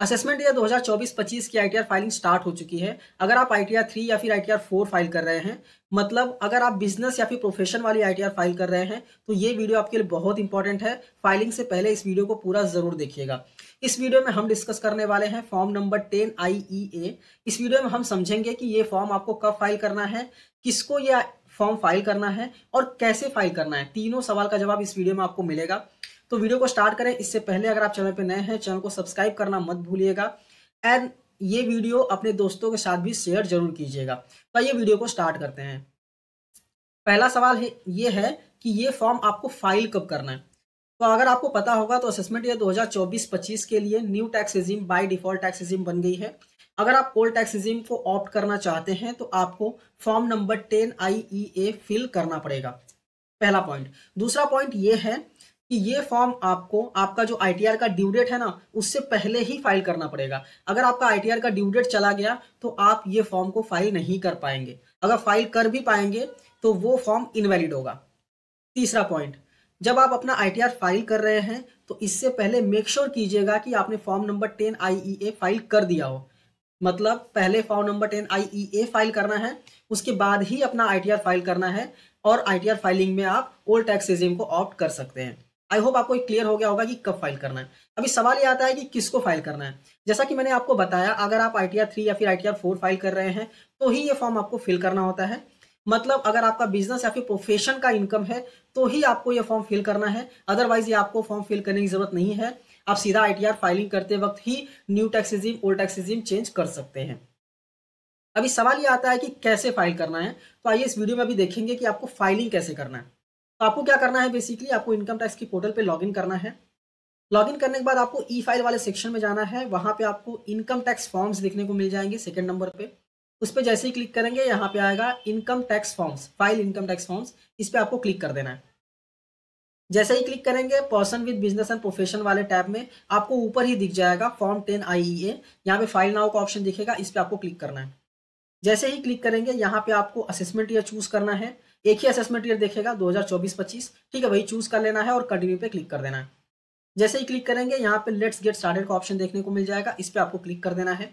Assessment year 2024-25 की ITR filing start हो चुकी है। अगर आप आईटीआर थ्री या फिर आईटीआर फोर फ़ाइल कर रहे हैं मतलब अगर आप बिज़नेस या फिर प्रोफेशन वाली आईटीआर फ़ाइल कर रहे हैं तो ये वीडियो आपके लिए बहुत इंपॉर्टेंट है। फाइलिंग से पहले इस वीडियो को पूरा ज़रूर देखिएगा। इस वीडियो में हम डिस्कस करने वाले हैं form number ten I A इस वीडियो में हम समझेंगे कि ये फॉर्म आपको कब फ़ाइल करना है, किसको ये फॉर्म फ़ाइल करना है और कैसे फ़ाइल करना है। तीनों सवाल का जवाब इस वीडियो में आपको मिलेगा। तो वीडियो को स्टार्ट करें। इससे पहले अगर आप चैनल पर नए हैं, चैनल को सब्सक्राइब करना मत भूलिएगा। एंड ये वीडियो अपने दोस्तों के साथ भी शेयर ज़रूर कीजिएगा। तो ये वीडियो को स्टार्ट करते हैं। पहला सवाल है, ये है कि ये फॉर्म आपको फ़ाइल कब करना है? तो अगर आपको पता होगा तो असेसमेंट ईयर 2024-25 के लिए new tax regime by default tax regime बन गई है। अगर आप ओल्ड टैक्स रिजीम को ऑप्ट करना चाहते हैं तो आपको form number ten I E A fill करना पड़ेगा। पहला पॉइंट दूसरा पॉइंट ये है कि ये फॉर्म आपको, आपका जो आईटीआर का ड्यू डेट है ना, उससे पहले ही फ़ाइल करना पड़ेगा। अगर आपका आईटीआर का ड्यू डेट चला गया तो आप ये फॉर्म को फ़ाइल नहीं कर पाएँगे। अगर फ़ाइल कर भी पाएँगे तो वो फॉर्म इनवैलिड होगा। तीसरा पॉइंट जब आप अपना आईटीआर फ़ाइल कर रहे हैं तो इससे पहले मेक श्योर sure कीजिएगा कि आपने form number ten I file कर दिया हो। मतलब पहले form number ten I file करना है, उसके बाद ही अपना आईटीआर फ़ाइल करना है, और आईटीआर फाइलिंग में आप ओल्ड टैक्स रिजीम को ऑप्ट कर सकते हैं। आई होप आपको क्लियर हो गया होगा कि कब फ़ाइल करना है। अभी सवाल ये आता है कि किसको फ़ाइल करना है? जैसा कि मैंने आपको बताया, अगर आप आई थ्री या फिर आई फोर फ़ाइल कर रहे हैं तो ही ये फॉर्म आपको फिल करना होता है। मतलब अगर आपका बिज़नेस या फिर प्रोफेशन का इनकम है तो ही आपको ये फॉर्म फिल करना है। अदरवाइज़ ये आपको फॉर्म फिल करने की ज़रूरत नहीं है। आप सीधा आईटीआर फाइलिंग करते वक्त ही new tax regime old tax regime change कर सकते हैं। अभी सवाल ये आता है कि कैसे फ़ाइल करना है? तो आइए इस वीडियो में अभी देखेंगे कि आपको फाइलिंग कैसे करना है। तो आपको क्या करना है बेसिकली आपको इनकम टैक्स की पोर्टल पे लॉगिन करना है। लॉगिन करने के बाद आपको ई फ़ाइल वाले सेक्शन में जाना है। वहाँ पे आपको इनकम टैक्स फॉर्म्स देखने को मिल जाएँगे सेकंड नंबर पे। उस पर जैसे ही क्लिक करेंगे, यहाँ पे आएगा income tax forms file income tax forms इस पर आपको क्लिक कर देना है। जैसे ही क्लिक करेंगे person with business and profession वाले टैब में आपको ऊपर ही दिख जाएगा फॉर्म टेन आई ई ए यहाँ पे फ़ाइल नाउ का ऑप्शन दिखेगा, इस पर आपको क्लिक करना है। जैसे ही क्लिक करेंगे, यहाँ पे आपको असेसमेंट ईयर चूज़ करना है। एक ही असेसमेंट ईयर देखेगा 2024-25 ठीक है, वही चूज़ कर लेना है और कंटिन्यू पे क्लिक कर देना है। जैसे ही क्लिक करेंगे, यहाँ पे लेट्स गेट स्टार्टेड का ऑप्शन देखने को मिल जाएगा। इस पे आपको क्लिक कर देना है।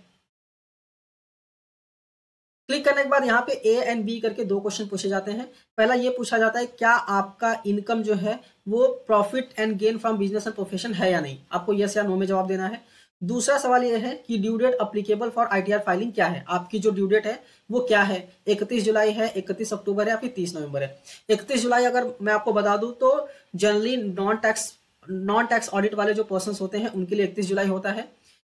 क्लिक करने के बाद यहाँ पे ए एंड बी करके दो क्वेश्चन पूछे जाते हैं। पहला ये पूछा जाता है, क्या आपका इनकम जो है, वो profit and gain from business and profession है या नहीं? आपको यस या नो में जवाब देना है। दूसरा सवाल यह है कि due date applicable for ITR filing क्या है? आपकी जो ड्यू डेट है, वो क्या है? इकतीस जुलाई है, इकतीस अक्टूबर है या फिर तीस नवंबर है? इकतीस जुलाई अगर मैं आपको बता दूँ तो generally non tax non tax audit वाले जो पर्सन होते हैं, उनके लिए इकतीस जुलाई होता है।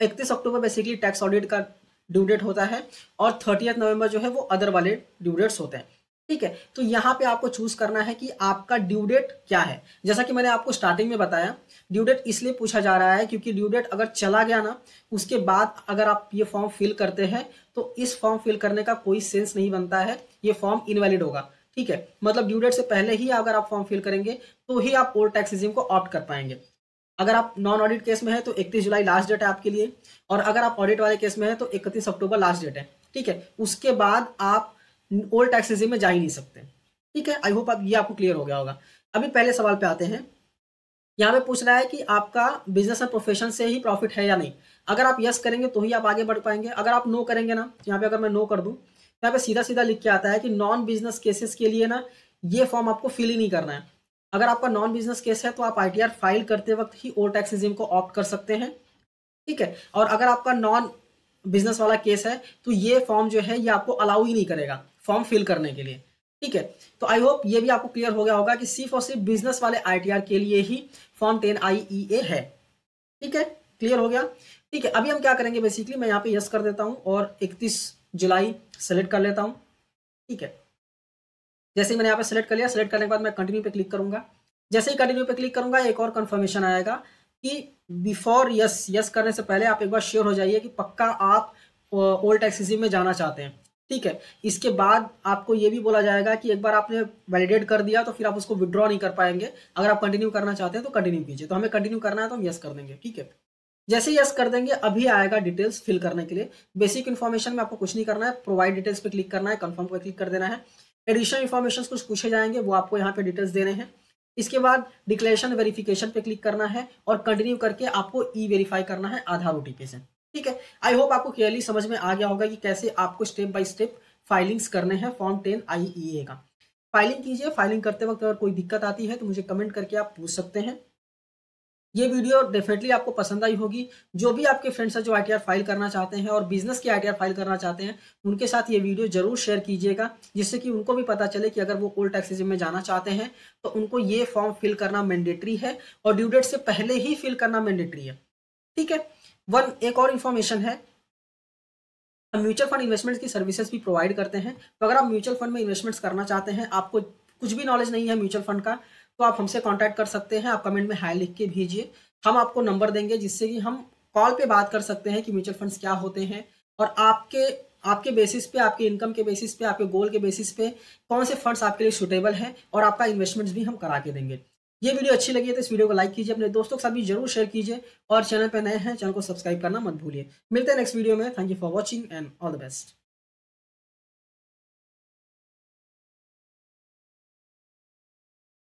इकतीस अक्टूबर बेसिकली टैक्स ऑडिट का ड्यू डेट होता है और थर्टियथ नवंबर जो है, वो अदर वाले ड्यू डेट्स होते हैं। ठीक है? तो यहाँ पे आपको चूज़ करना है कि आपका ड्यू डेट क्या है। जैसा कि मैंने आपको स्टार्टिंग में बताया ड्यू डेट इसलिए पूछा जा रहा है क्योंकि ड्यू डेट अगर चला गया ना, उसके बाद अगर आप ये फॉर्म फिल करते हैं तो इस फॉर्म फिल करने का कोई सेंस नहीं बनता है। ये फॉर्म इनवैलिड होगा। ठीक है? मतलब ड्यू डेट से पहले ही अगर आप फॉर्म फिल करेंगे तो ही आप ओल्ड टैक्स रिजीम को ऑप्ट कर पाएँगे। अगर आप नॉन ऑडिट केस में है तो इकतीस जुलाई लास्ट डेट है आपके लिए, और अगर आप ऑडिट वाले केस में है तो इकतीस अक्टूबर लास्ट डेट है। ठीक है? उसके बाद आप ओल्ड टैक्स रिजीम में जा ही नहीं सकते। ठीक है? आई होप आप, ये आपको क्लियर हो गया होगा। अभी पहले सवाल पे आते हैं। यहाँ पे पूछ रहा है कि आपका बिज़नेस एंड प्रोफेशन से ही प्रॉफिट है या नहीं? अगर आप यस करेंगे तो ही आप आगे बढ़ पाएँगे। अगर आप नो करेंगे ना, यहाँ पे अगर मैं नो कर दूँ, यहाँ पे सीधा सीधा लिख के आता है कि नॉन बिज़नेस केसेस के लिए ना, ये फॉर्म आपको फिल ही नहीं करना है। अगर आपका नॉन बिज़नेस केस है तो आप आईटीआर फ़ाइल करते वक्त ही ओल्ड टैक्स रिजीम को ऑप्ट कर सकते हैं। ठीक है? और अगर आपका नॉन बिज़नेस वाला केस है तो ये फॉर्म जो है, ये आपको अलाउ ही नहीं करेगा फॉर्म फिल करने के लिए। ठीक है? तो आई होप ये भी आपको क्लियर हो गया होगा कि सिर्फ़ और सिर्फ़ बिज़नेस वाले आईटीआर के लिए ही फॉर्म टेन आई है। ठीक है? क्लियर हो गया? ठीक है, अभी हम क्या करेंगे बेसिकली मैं यहाँ पे यस कर देता हूँ और 31 जुलाई सेलेक्ट कर लेता हूँ। ठीक है? जैसे ही मैंने यहाँ पे सेलेक्ट कर लिया सेलेक्ट करने के बाद मैं कंटिन्यू पे क्लिक करूँगा। जैसे ही कंटिन्यू पे क्लिक करूँगा, एक और कंफर्मेशन आएगा कि बिफोर यस यस करने से पहले आप एक बार श्योर हो जाइए कि पक्का आप ओल्ड टैक्सीजी में जाना चाहते हैं। ठीक है? इसके बाद आपको ये भी बोला जाएगा कि एक बार आपने वैलिडेट कर दिया तो फिर आप उसको विड्रॉ नहीं कर पाएँगे। अगर आप कंटिन्यू करना चाहते हैं तो कंटिन्यू कीजिए। तो हमें कंटिन्यू करना है तो हम यस कर देंगे। ठीक है? जैसे यस कर देंगे, अभी आएगा डिटेल्स फिल करने के लिए। बेसिक इन्फॉर्मेशन में आपको कुछ नहीं करना है। प्रोवाइड डिटेल्स पे क्लिक करना है। कंफर्म पर क्लिक कर देना है। एडिशनल इन्फॉर्मेशन कुछ पूछे जाएँगे, वो आपको यहाँ पे डिटेल्स देने हैं। इसके बाद डिक्लेरेशन वेरिफिकेशन पे क्लिक करना है और कंटिन्यू करके आपको ई वेरीफाई करना है आधार ओटीपी से। ठीक है? आई होप आपको क्लियरली समझ में आ गया होगा कि कैसे आपको स्टेप बाय स्टेप फाइलिंग्स करने हैं फॉर्म टेन आई का। फाइलिंग कीजिए। फाइलिंग करते वक्त अगर कोई दिक्कत आती है तो मुझे कमेंट करके आप पूछ सकते हैं। ये वीडियो डेफिनेटली आपको पसंद आई होगी। जो भी आपके फ्रेंड्स हैं जो आई फ़ाइल करना चाहते हैं और बिज़नेस की आई फ़ाइल करना चाहते हैं, उनके साथ ये वीडियो ज़रूर शेयर कीजिएगा, जिससे कि उनको भी पता चले कि अगर वो ओल्ड टैक्सीजम में जाना चाहते हैं तो उनको ये फॉर्म फिल करना मैंडेटरी है और ड्यू डेट से पहले ही फिल करना मैंडेटरी है। ठीक है? वन एक और इन्फॉर्मेशन है। म्यूचुअल फंड इन्वेस्टमेंट की सर्विसेज़ भी प्रोवाइड करते हैं। तो अगर आप म्यूचुअल फंड में इन्वेस्टमेंट्स करना चाहते हैं, आपको कुछ भी नॉलेज नहीं है म्यूचुअल फंड का तो आप हमसे कांटेक्ट कर सकते हैं, आप कमेंट में हाई लिख के भेजिए। हम आपको नंबर देंगे जिससे कि हम कॉल पे बात कर सकते हैं कि म्यूचुअल फंड्स क्या होते हैं और आपके आपके बेसिस पे, आपके इनकम के बेसिस पे, आपके गोल के बेसिस पे कौन से फंड्स आपके लिए सुटेबल हैं और आपका इन्वेस्टमेंट्स भी हम करा के देंगे। ये वीडियो अच्छी लगी है तो इस वीडियो को लाइक कीजिए, अपने दोस्तों के साथ भी ज़रूर शेयर कीजिए और चैनल पर नए हैं चैनल को सब्सक्राइब करना मत भूलिए। मिलते हैं नेक्स्ट वीडियो में। Thank you for watching and all the best